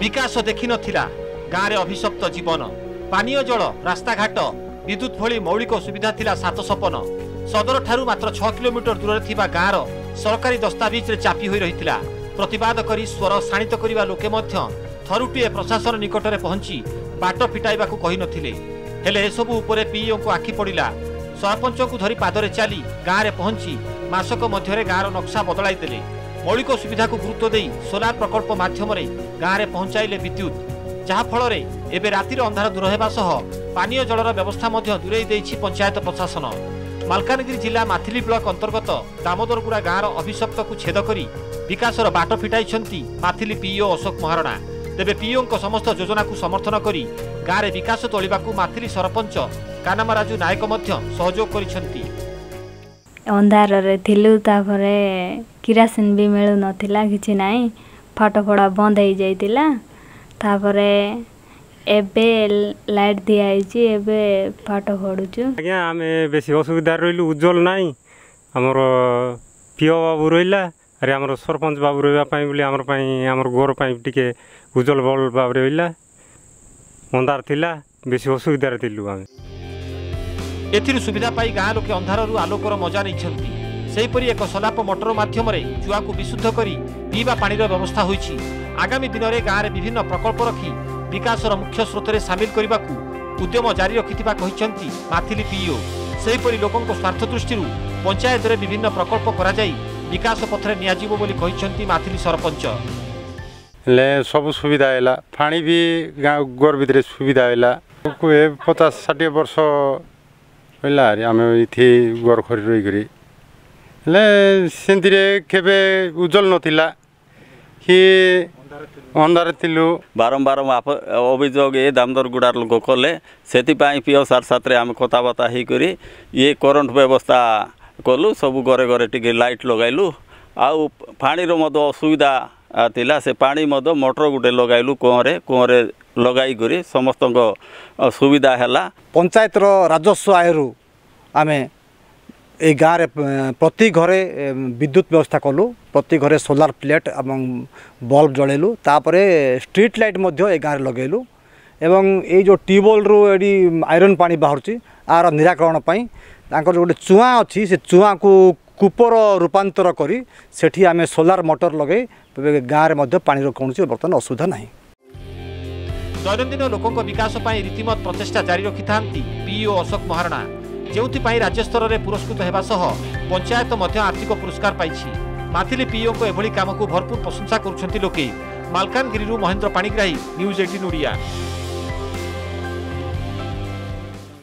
ବିକାଶ ଦେଖିନଥିଲା ଗାଁରେ ଅଭିଶପ୍ତ ଜୀବନ। ପାନୀୟ ଜଳ ରାସ୍ତାଘାଟ ବିଦ୍ୟୁତ୍ ଭଳି ମୌଳିକ ସୁବିଧା ଥିଲା ସାତ ସପନ ସଦରଠାରୁ ମାତ୍ର ଛଅ କିଲୋମିଟର ଦୂରରେ ଥିବା ଗାଁର ସରକାରୀ ଦସ୍ତାବିଜରେ ଚାପି ହୋଇ ରହିଥିଲା। ପ୍ରତିବାଦ କରି ସ୍ୱର ଶାଣିତ କରିବା ଲୋକେ ମଧ୍ୟ ଥରୁଟିଏ ପ୍ରଶାସନ ନିକଟରେ ପହଞ୍ଚି ବାଟ ଫିଟାଇବାକୁ କହିନଥିଲେ। ହେଲେ ଏସବୁ ଉପରେ ପିଇଓଙ୍କୁ ଆଖି ପଡ଼ିଲା। ସରପଞ୍ଚଙ୍କୁ ଧରି ପାଦରେ ଚାଲି ଗାଁରେ ପହଞ୍ଚି ମାସକ ମଧ୍ୟରେ ଗାଁର ନକ୍ସା ବଦଳାଇ ଦେଲେ ମୌଳିକ ସୁବିଧାକୁ ଗୁରୁତ୍ୱ ଦେଇ ସୋଲାର ପ୍ରକଳ୍ପ ମାଧ୍ୟମରେ ଗାଁରେ ପହଞ୍ଚାଇଲେ ବିଦ୍ୟୁତ୍। ଯାହାଫଳରେ ଏବେ ରାତିର ଅନ୍ଧାର ଦୂର ହେବା ସହ ପାନୀୟ ଜଳର ବ୍ୟବସ୍ଥା ମଧ୍ୟ ଦୂରେଇ ଦେଇଛି ପଞ୍ଚାୟତ ପ୍ରଶାସନ। ମାଲକାନଗିରି ଜିଲ୍ଲା ମାଥିଲି ବ୍ଲକ ଅନ୍ତର୍ଗତ ଦାମୋଦରଗୁଡ଼ା ଗାଁର ଅଭିଶପ୍ତକୁ ଛେଦ କରି ବିକାଶର ବାଟ ଫିଟାଇଛନ୍ତି ମାଥିଲି ପିଇଓ ଅଶୋକ ମହାରଣା। ତେବେ ପିଇଓଙ୍କ ସମସ୍ତ ଯୋଜନାକୁ ସମର୍ଥନ କରି ଗାଁରେ ବିକାଶ ତୋଳିବାକୁ ମାଥିଲି ସରପଞ୍ଚ କାନାମରାଜୁ ନାୟକ ମଧ୍ୟ ସହଯୋଗ କରିଛନ୍ତି। ଅନ୍ଧାରରେ ଥିଲୁ ତାପରେ କିରାସିନ ବି ମିଳୁନଥିଲା କିଛି ନାହିଁ। ଫଟୋ ଫଡ଼ା ବନ୍ଦ ହେଇଯାଇଥିଲା। ତାପରେ ଏବେ ଲାଇଟ୍ ଦିଆହେଇଛି ଏବେ ପାଠ ପଢ଼ୁଛୁ ଆଜ୍ଞା ଆମେ ବେଶୀ ଅସୁବିଧାରେ ରହିଲୁ ଉଜ୍ଜଳ ନାହିଁ। ଆମର ପିଓ ବାବୁ ରହିଲା ଆରେ ଆମର ସରପଞ୍ଚ ବାବୁ ରହିବା ପାଇଁ ବୋଲି ଆମର ପାଇଁ ଆମର ଘର ପାଇଁ ଟିକେ ଉଜ୍ଜଳ ବଳ ଭାବରେ ରହିଲା। ଅନ୍ଧାର ଥିଲା ବେଶୀ ଅସୁବିଧାରେ ଥିଲୁ ଆମେ। ଏଥିରୁ ସୁବିଧା ପାଇ ଗାଁ ଲୋକେ ଅନ୍ଧାରରୁ ଆଲୋକର ମଜା ନେଇଛନ୍ତି। ସେହିପରି ଏକ ସଲାପ ମଟର ମାଧ୍ୟମରେ ଚୁଆକୁ ବିଶୁଦ୍ଧ କରି ପିଇବା ପାଣିର ବ୍ୟବସ୍ଥା ହୋଇଛି। ଆଗାମୀ ଦିନରେ ଗାଁରେ ବିଭିନ୍ନ ପ୍ରକଳ୍ପ ରଖି ବିକାଶର ମୁଖ୍ୟ ସ୍ରୋତରେ ସାମିଲ କରିବାକୁ ଉଦ୍ୟମ ଜାରି ରଖିଥିବା କହିଛନ୍ତି ମାଥିଲି ପିଇଓ। ସେହିପରି ଲୋକଙ୍କ ସ୍ୱାର୍ଥ ଦୃଷ୍ଟିରୁ ପଞ୍ଚାୟତରେ ବିଭିନ୍ନ ପ୍ରକଳ୍ପ କରାଯାଇ ବିକାଶ ପଥରେ ନିଆଯିବ ବୋଲି କହିଛନ୍ତି ମାଥିଲି ସରପଞ୍ଚ। ହେଲେ ସବୁ ସୁବିଧା ହେଲା। ପାଣି ବି ଗାଁ ଘର ଭିତରେ ସୁବିଧା ହେଲା। ପଚାଶ ଷାଠିଏ ବର୍ଷ ରହିଲା ଆରେ ଆମେ ଏଠି ଘର କରି ରହିକରି ହେଲେ ସେମିତିରେ କେବେ ଉଜ୍ଜଳ ନଥିଲା କି ଅନ୍ଧାର ଥିଲୁ ବାରମ୍ବାର ଆପ- ଅଭିଯୋଗ ଏ ଦାମୋଦରଗୁଡ଼ାର ଲୋକ କଲେ ସେଥିପାଇଁ ପିଓ ସାର୍ ସାଥିରେ ଆମେ କଥାବାର୍ତ୍ତା ହେଇକରି ଇଏ କରେଣ୍ଟ ବ୍ୟବସ୍ଥା କଲୁ ସବୁ ଘରେ ଘରେ ଟିକେ ଲାଇଟ୍ ଲଗାଇଲୁ ଆଉ ପାଣିର ମଧ୍ୟ ଅସୁବିଧା ଆ, ଥିଲା ସେ ପାଣି ମଧ୍ୟ ମଟର ଗୋଟେ ଲଗାଇଲୁ କୂଅରେ କୂଅରେ ଲଗାଇକରି ସମସ୍ତଙ୍କ ସୁବିଧା ହେଲା। ପଞ୍ଚାୟତର ରାଜସ୍ୱ ଆୟରୁ ଆମେ এই ଗାଁରେ ପ୍ରତି ଘରେ ବିଦ୍ୟୁତ ବ୍ୟବସ୍ଥା କଲୁ ପ୍ରତି ଘରେ ସୋଲାର ପ୍ଲେଟ୍ ଏବଂ ବଲ୍ବ ଜଳେଇଲୁ ତାପରେ ଷ୍ଟ୍ରିଟ୍ ଲାଇଟ୍ ମଧ୍ୟ ଏ ଗାଁରେ ଲଗେଇଲୁ ଏବଂ ଏଇ ଯେଉଁ ଟ୍ୟୁବୱେଲ୍ରୁ ଏଠି ଆଇରନ୍ ପାଣି ବାହାରୁଛି ଆର ନିରାକରଣ ପାଇଁ ତାଙ୍କର ଗୋଟେ ଚୁଆଁ ଅଛି ସେ ଚୁଆଁକୁ କୂପର ରୂପାନ୍ତର କରି ସେଠି ଆମେ ସୋଲାର ମଟର ଲଗାଇ ଗାଁରେ ମଧ୍ୟ ପାଣିର କୌଣସି ବର୍ତ୍ତମାନ ଅସୁବିଧା ନାହିଁ। ଦୈନନ୍ଦିନ ଲୋକଙ୍କ ବିକାଶ ପାଇଁ ରୀତିମତ ପ୍ରଚେଷ୍ଟା ଜାରି ରଖିଥାନ୍ତି ପିଇଓ ଅଶୋକ ମହାରଣା। ଯେଉଁଥିପାଇଁ ରାଜ୍ୟସ୍ତରରେ ପୁରସ୍କୃତ ହେବା ସହ ପଞ୍ଚାୟତ ମଧ୍ୟ ଆର୍ଥିକ ପୁରସ୍କାର ପାଇଛି। ମାଥିଲି ପିଇଓଙ୍କ ଏଭଳି କାମକୁ ଭରପୁର ପ୍ରଶଂସା କରୁଛନ୍ତି ଲୋକେ। ମାଲକାନଗିରିରୁ ମହେନ୍ଦ୍ର ପାଣିଗ୍ରାହୀ ନ୍ୟୁଜ୍ ଏଇଟିନ୍ ଓଡ଼ିଆ।